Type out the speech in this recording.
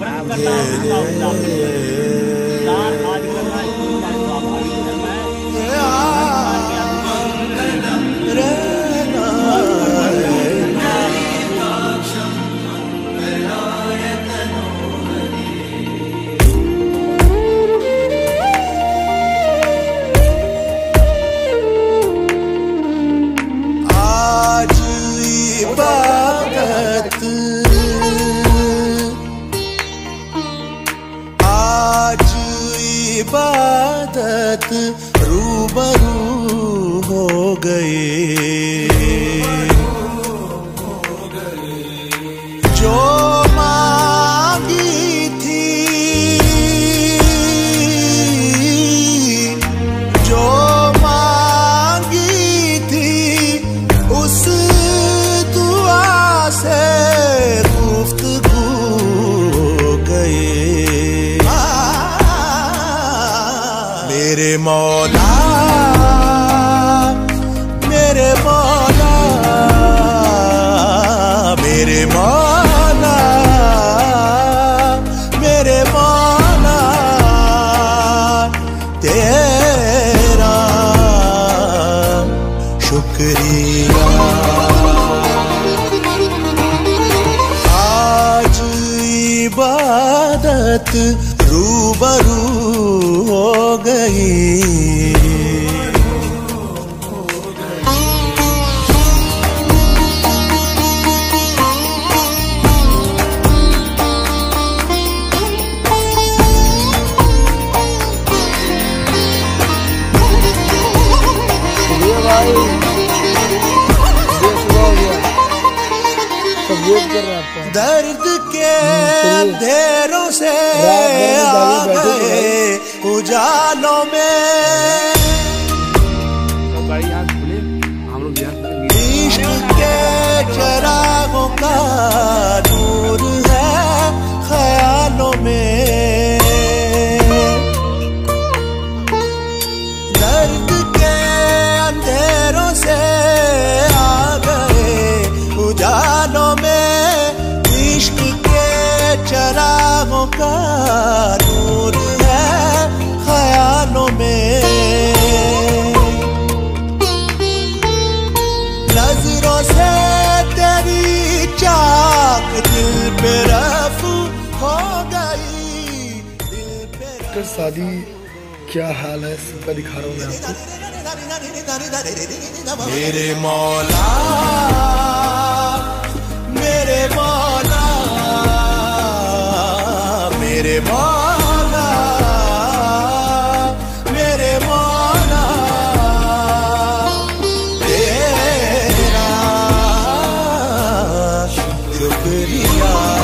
भगवति न इबादत रूबरू हो गए। मेरे मेरे मेरे तेरा शुक्रिया। रूबरू हो गई। दर्द के अंधेरों से आ गए उजालों में। नज़रों से तेरी चाक दिल पे रफू हो गई। कर शादी क्या हाल है सबका दिखा रहा हूँ मैं आपको। मेरे मौला। yeah